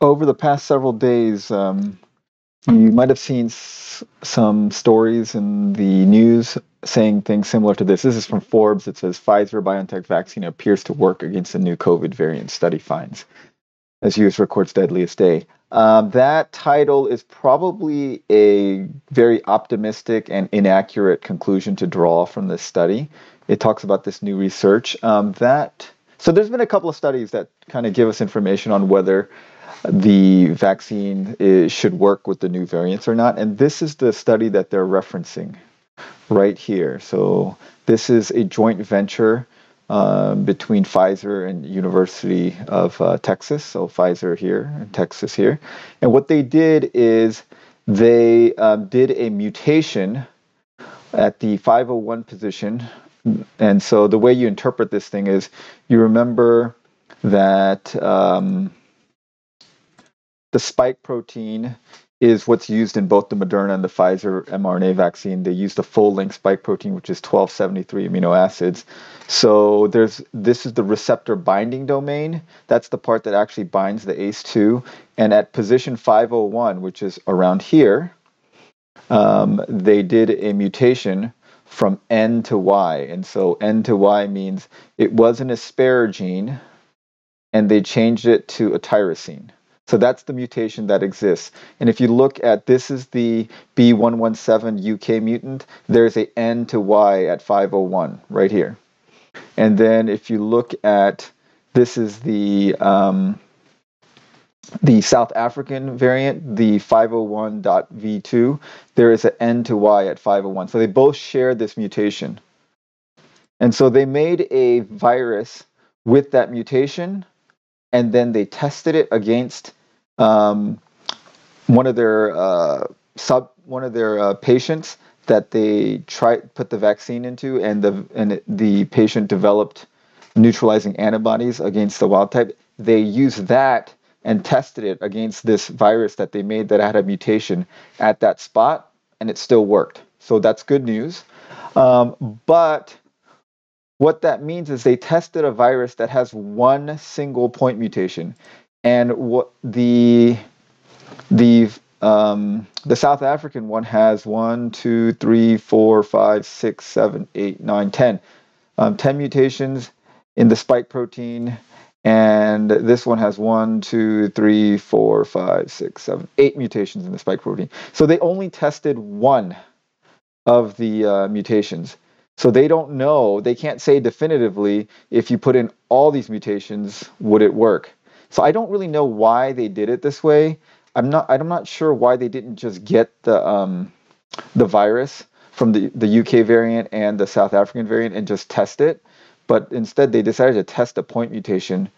over the past several days, um, you might have seen s- some stories in the news saying things similar to this. This is from Forbes. It says Pfizer BioNTech vaccine appears to work against the new COVID variant study finds as US records deadliest day. Um, that title is probably a very optimistic and inaccurate conclusion to draw from this study. It talks about this new research. Um, that so there's been a couple of studies that kind of give us information on whether the vaccine is, should work with the new variants or not. And this is the study that they're referencing right here. So this is a joint venture um, between Pfizer and University of uh, Texas. So Pfizer here and Texas here. And what they did is they um, did a mutation at the 501 position. And so the way you interpret this thing is you remember that um, the spike protein is what's used in both the Moderna and the Pfizer mRNA vaccine. They use the full length spike protein, which is 1273 amino acids. So there's this is the receptor binding domain. That's the part that actually binds the ACE2. And at position 501, which is around here, um, they did a mutation from N to Y. And so N to Y means it was an asparagine and they changed it to a tyrosine. So that's the mutation that exists. And if you look at this is the B117 UK mutant, there's a N to Y at 501 right here. And then if you look at this is the um, the South African variant, the 501.v2, there is an N to Y at 501. So they both share this mutation. And so they made a virus with that mutation and then they tested it against um, one of their uh, sub one of their uh, patients that they tried put the vaccine into, and the and the patient developed neutralizing antibodies against the wild type. They used that and tested it against this virus that they made that had a mutation at that spot, and it still worked. So that's good news. Um, but what that means is they tested a virus that has one single point mutation, and what the the um, the South African one has one, two, three, four, five, six, seven, eight, nine, ten. Um, ten mutations in the spike protein, and this one has one, two, three, four, five, six, seven, eight mutations in the spike protein. So they only tested one of the uh, mutations. So they don't know, they can't say definitively if you put in all these mutations, would it work? So I don't really know why they did it this way. I'm not I'm not sure why they didn't just get the um, the virus from the, the UK variant and the South African variant and just test it. But instead they decided to test a point mutation.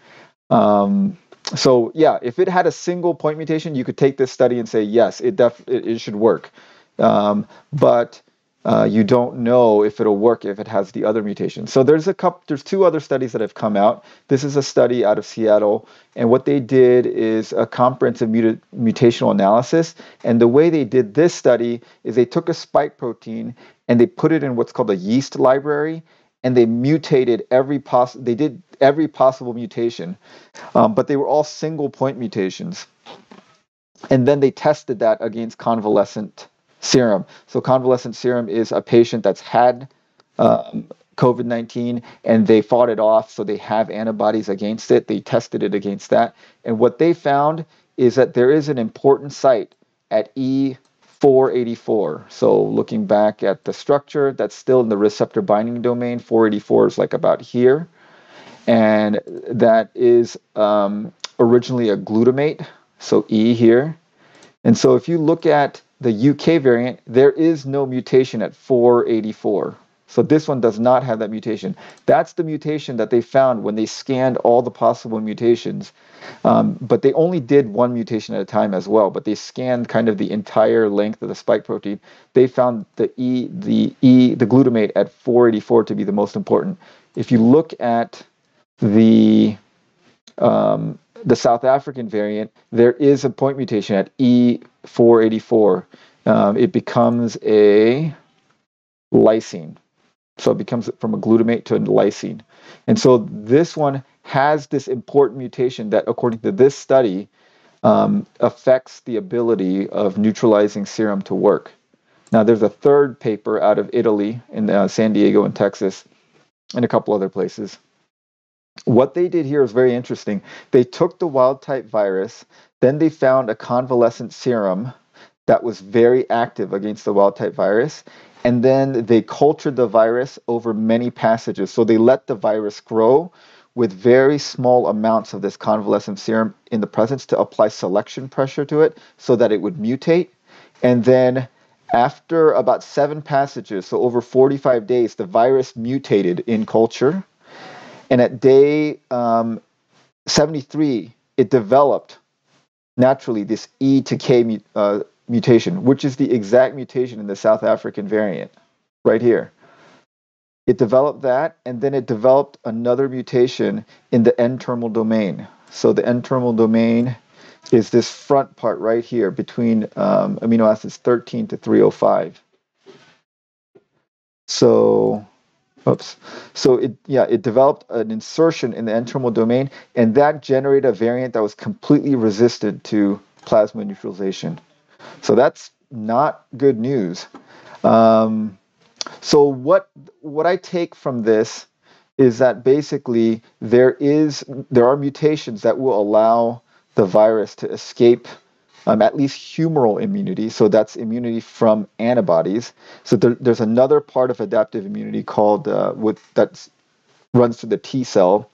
Um, so yeah, if it had a single point mutation, you could take this study and say yes, it def it, it should work. Um, but uh, you don't know if it'll work if it has the other mutation. So there's a couple, there's two other studies that have come out. This is a study out of Seattle, and what they did is a comprehensive muta- mutational analysis. And the way they did this study is they took a spike protein and they put it in what's called a yeast library, and they mutated every poss. They did every possible mutation, um, but they were all single point mutations. And then they tested that against convalescent serum. So convalescent serum is a patient that's had um, COVID 19 and they fought it off, so they have antibodies against it. They tested it against that. And what they found is that there is an important site at E484. So looking back at the structure, that's still in the receptor binding domain. 484 is like about here. And that is um, originally a glutamate, so E here. And so if you look at the UK variant, there is no mutation at 484. So this one does not have that mutation. That's the mutation that they found when they scanned all the possible mutations. Um, but they only did one mutation at a time as well. But they scanned kind of the entire length of the spike protein. They found the E, the E, the glutamate at 484 to be the most important. If you look at the um, the South African variant, there is a point mutation at E484. Um, it becomes a lysine. So it becomes from a glutamate to a lysine. And so this one has this important mutation that, according to this study, um, affects the ability of neutralizing serum to work. Now, there's a third paper out of Italy in uh, San Diego and Texas and a couple other places. What they did here is very interesting. They took the wild type virus, then they found a convalescent serum that was very active against the wild type virus, and then they cultured the virus over many passages. So they let the virus grow with very small amounts of this convalescent serum in the presence to apply selection pressure to it so that it would mutate. And then after about seven passages, so over 45 days, the virus mutated in culture. And at day um, 73, it developed naturally this E to K uh, mutation, which is the exact mutation in the South African variant, right here. It developed that, and then it developed another mutation in the N-terminal domain. So the N-terminal domain is this front part right here between um, amino acids 13 to 305. So, oops. So it yeah it developed an insertion in the N-terminal domain, and that generated a variant that was completely resistant to plasma neutralization. So that's not good news. Um, so what what I take from this is that basically there is there are mutations that will allow the virus to escape um, at least humoral immunity. So that's immunity from antibodies. So there, there's another part of adaptive immunity called uh, with that runs through the T cell.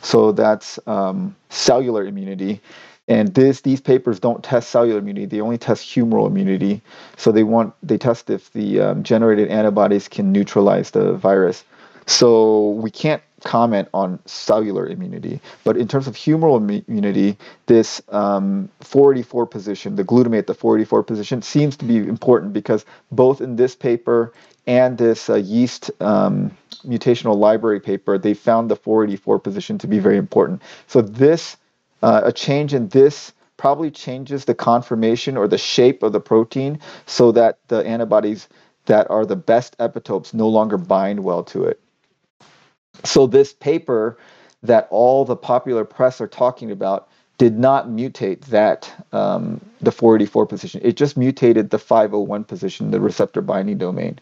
So that's um, cellular immunity. And this, these papers don't test cellular immunity; they only test humoral immunity. So they want they test if the um, generated antibodies can neutralize the virus. So we can't comment on cellular immunity, but in terms of humoral immunity, this um, 484 position, the glutamate, the 484 position, seems to be important because both in this paper and this uh, yeast um, mutational library paper, they found the 484 position to be very important. So this uh, a change in this probably changes the conformation or the shape of the protein so that the antibodies that are the best epitopes no longer bind well to it. So, this paper that all the popular press are talking about did not mutate that um, the 484 position. It just mutated the 501 position, the receptor binding domain,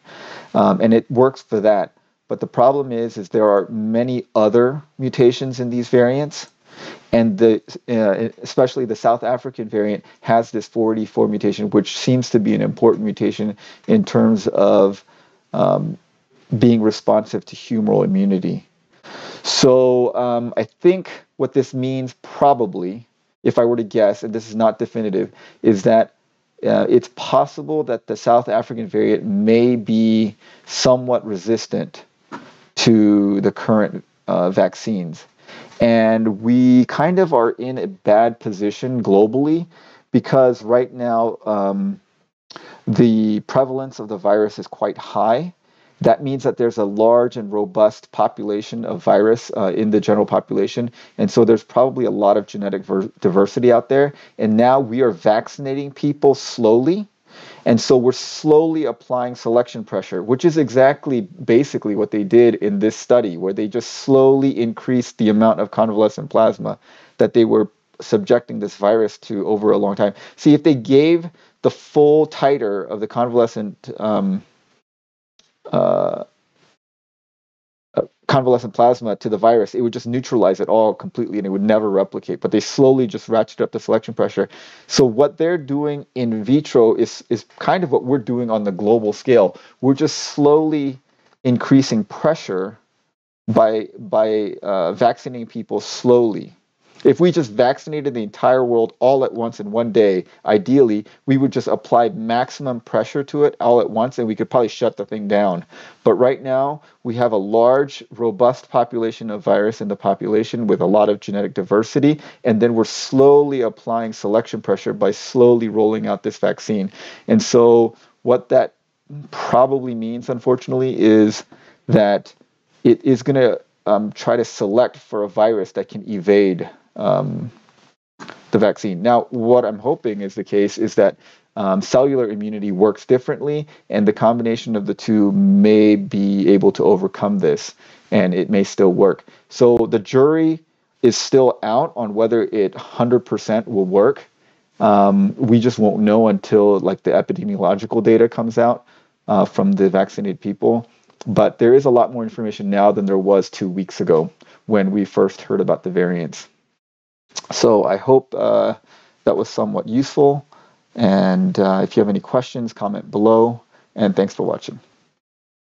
um, and it works for that. But the problem is, is there are many other mutations in these variants and the uh, especially the South African variant has this 484 mutation, which seems to be an important mutation in terms of um, being responsive to humoral immunity. So um, I think what this means, probably, if I were to guess, and this is not definitive, is that uh, it's possible that the South African variant may be somewhat resistant to the current uh, vaccines. And we kind of are in a bad position globally because right now um, the prevalence of the virus is quite high. That means that there's a large and robust population of virus uh, in the general population. And so there's probably a lot of genetic ver- diversity out there. And now we are vaccinating people slowly and so we're slowly applying selection pressure, which is exactly basically what they did in this study, where they just slowly increased the amount of convalescent plasma that they were subjecting this virus to over a long time. See, if they gave the full titer of the convalescent um, uh, convalescent plasma to the virus, it would just neutralize it all completely and it would never replicate. But they slowly just ratchet up the selection pressure. So what they're doing in vitro is is kind of what we're doing on the global scale. We're just slowly increasing pressure by by uh, vaccinating people slowly if we just vaccinated the entire world all at once in one day, ideally, we would just apply maximum pressure to it all at once and we could probably shut the thing down. But right now, we have a large, robust population of virus in the population with a lot of genetic diversity, and then we're slowly applying selection pressure by slowly rolling out this vaccine. And so, what that probably means, unfortunately, is that it is going to um, try to select for a virus that can evade um, the vaccine. Now, what I'm hoping is the case is that um, cellular immunity works differently, and the combination of the two may be able to overcome this, and it may still work. So the jury is still out on whether it 100% will work. Um, we just won't know until like the epidemiological data comes out uh, from the vaccinated people. But there is a lot more information now than there was two weeks ago when we first heard about the variants. So I hope uh, that was somewhat useful. And uh, if you have any questions, comment below. And thanks for watching.